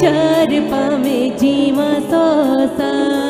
विचार पावे जीवा सोसा।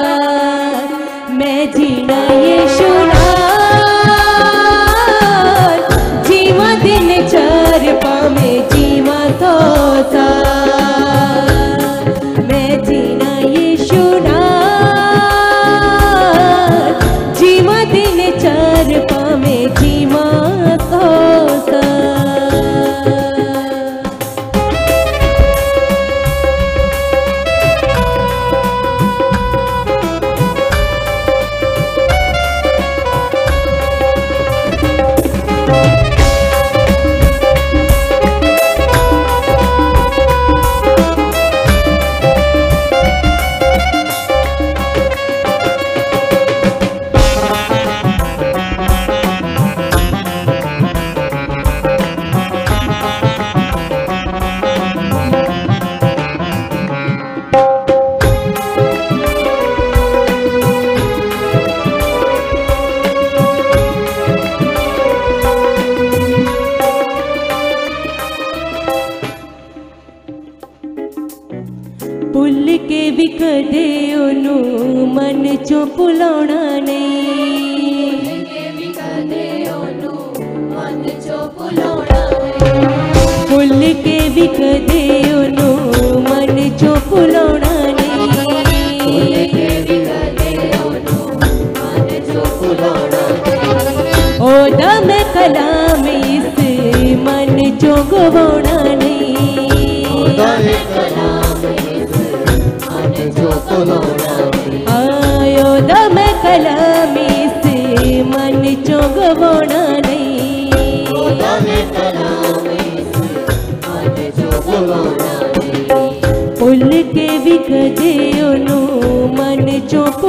કોઈનું ભૂલણા નહીં ભૂલ કે બી કદે ઓનું મન જો ભૂલણા નહીં ઓ દમ કલામ ઇસ મન જો ગવોણા નહીં કલામ ઇસ મન જો ગવોણા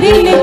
Dile.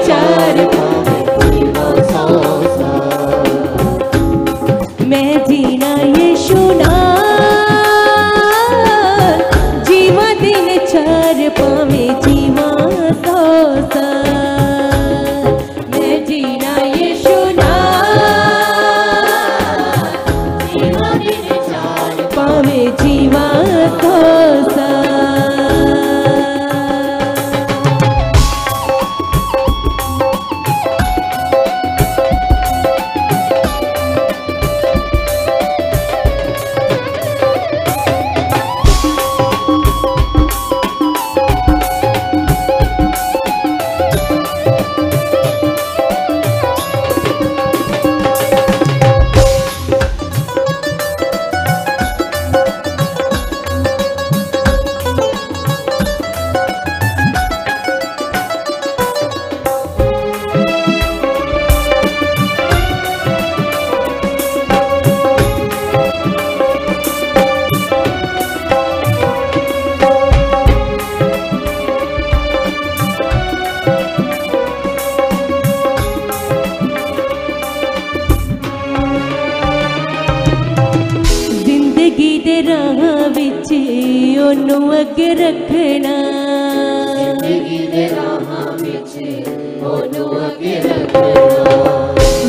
ओनू अग रखना।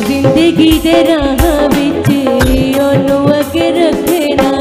ज़िंदगी दे राह बिच ओनू अग रखना।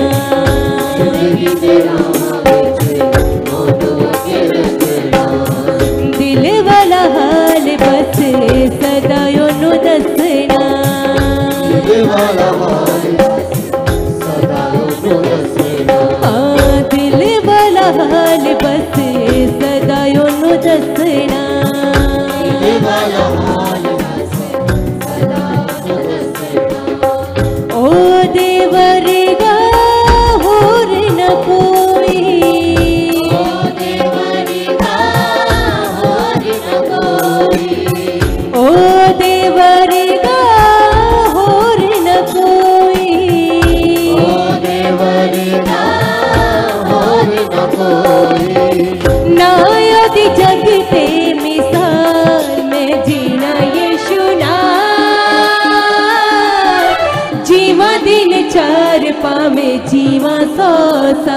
जीवा दिन चार पामे जीवा सोता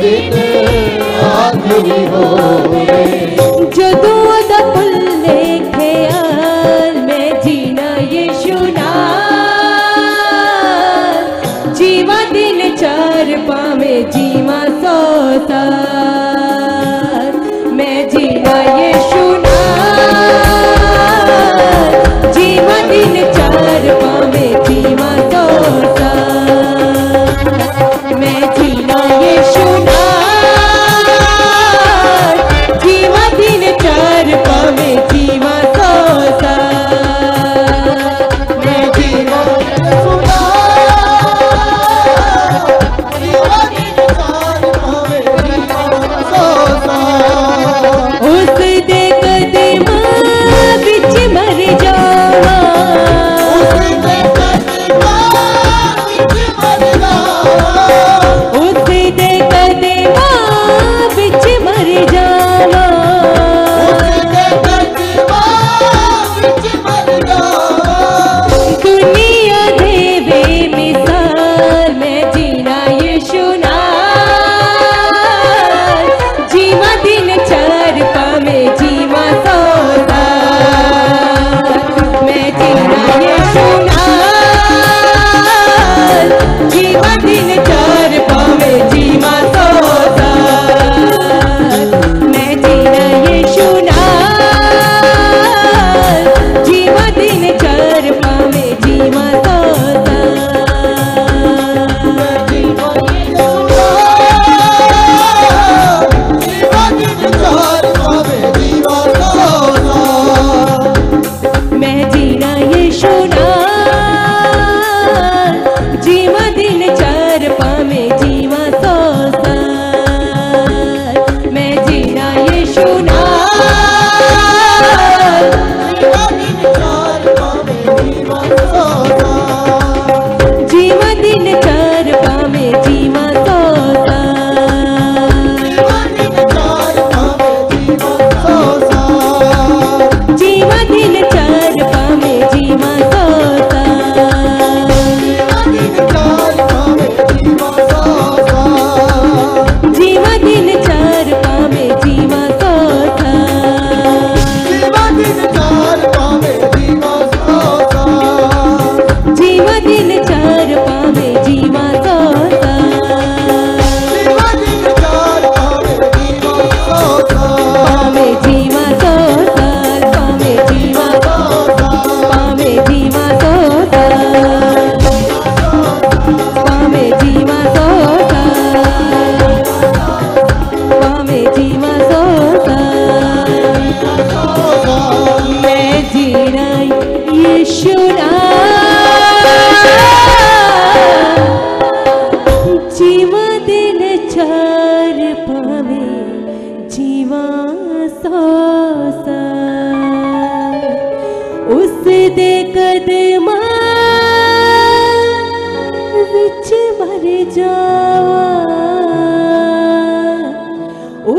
दिन आदमी होवे जीना जीवा दिन चार पावे जीवा सोता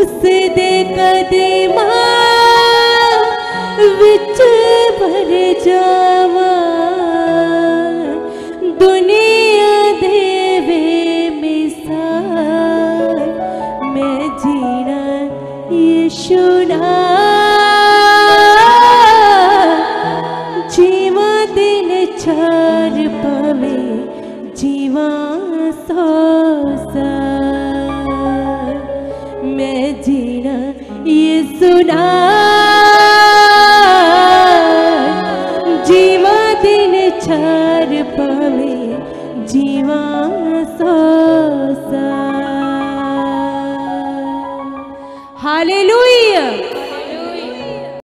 ਉਸ ਦੇ ਕਦਮਾਂ ਵਿੱਚ ਭਰ ਜਾਵਾਂ ਦੁਨੀਆ ਦੇ ਵੇ ਮਿਸਾਲ ਮੈਂ ਜੀਣਾ ਯਿਸੂ ਨਾਲ ਜੀਵਾ ਦਿਨ ਚਾਰ ਪਵੇ ਜੀਵਾ ਸੋ जीवा दिन चार छरप जीवा